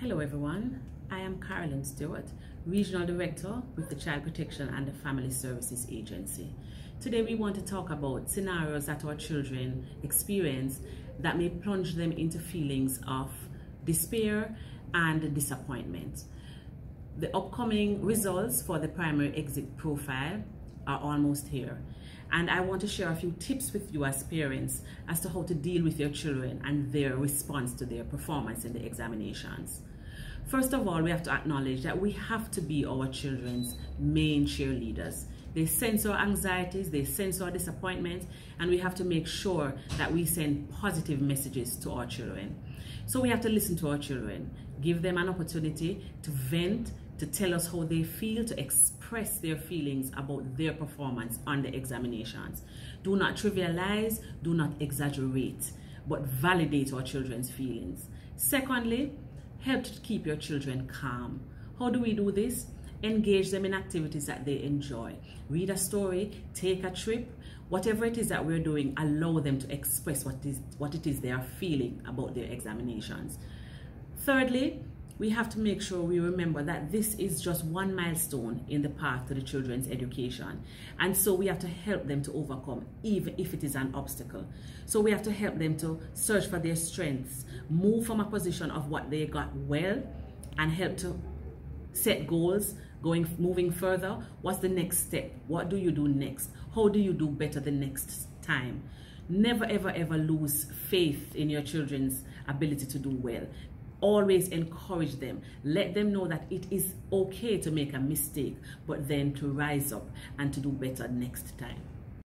Hello everyone, I am Carolyn Stewart, Regional Director with the Child Protection and the Family Services Agency. Today we want to talk about scenarios that our children experience that may plunge them into feelings of despair and disappointment. The upcoming results for the primary exit profile are almost here and I want to share a few tips with you as parents as to how to deal with your children and their response to their performance in the examinations. First of all, we have to acknowledge that we have to be our children's main cheerleaders. They sense our anxieties, they sense our disappointment, and we have to make sure that we send positive messages to our children. So we have to listen to our children, give them an opportunity to vent, to tell us how they feel, to express their feelings about their performance on the examinations. Do not trivialize, do not exaggerate, but validate our children's feelings. Secondly, help to keep your children calm. How do we do this? Engage them in activities that they enjoy. Read a story, take a trip, whatever it is that we're doing, allow them to express what, is, what it is they are feeling about their examinations. Thirdly, we have to make sure we remember that this is just one milestone in the path to the children's education. And so we have to help them to overcome, even if it is an obstacle. So we have to help them to search for their strengths, move from a position of what they got well, and help to set goals going moving further. What's the next step? What do you do next? How do you do better the next time? Never ever ever lose faith in your children's ability to do well always encourage them. Let them know that it is okay to make a mistake but then to rise up and to do better next time